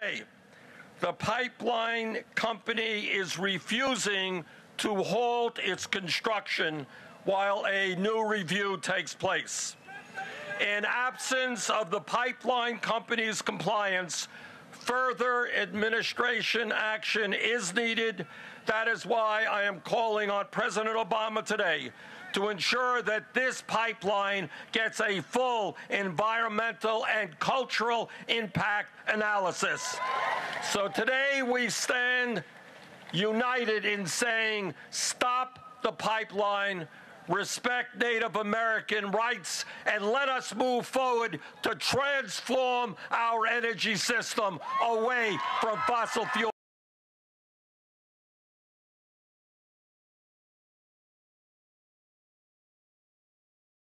Today, the pipeline company is refusing to halt its construction while a new review takes place. In absence of the pipeline company's compliance, further administration action is needed. That is why I am calling on President Obama today to ensure that this pipeline gets a full environmental and cultural impact analysis. So today we stand united in saying stop the pipeline respect Native American rights, and let us move forward to transform our energy system away from fossil fuels.